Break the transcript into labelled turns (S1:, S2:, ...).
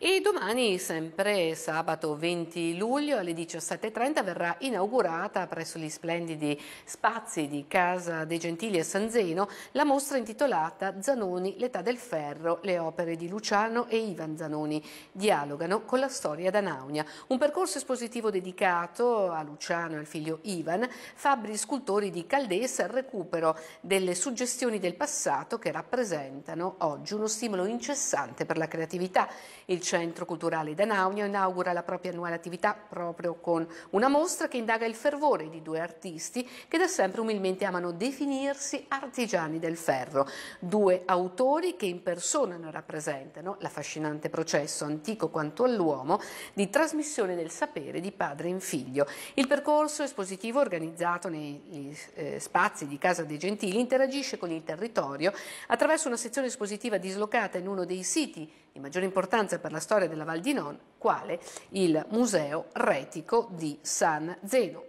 S1: E domani, sempre sabato 20 luglio alle 17.30, verrà inaugurata presso gli splendidi spazi di Casa dei Gentili a San Zeno la mostra intitolata Zanoni, l'età del ferro, le opere di Luciano e Ivan Zanoni dialogano con la storia da Naunia. Un percorso espositivo dedicato a Luciano e al figlio Ivan, fabbri scultori di Caldesa al recupero delle suggestioni del passato che rappresentano oggi uno stimolo incessante per la creatività. Il Centro Culturale Danaunio inaugura la propria annuale attività proprio con una mostra che indaga il fervore di due artisti che da sempre umilmente amano definirsi artigiani del ferro. Due autori che in persona ne rappresentano l'affascinante processo antico quanto all'uomo di trasmissione del sapere di padre in figlio. Il percorso espositivo organizzato negli eh, spazi di Casa dei Gentili interagisce con il territorio attraverso una sezione espositiva dislocata in uno dei siti di maggiore importanza per la storia della Val di Non, quale il Museo Retico di San Zeno.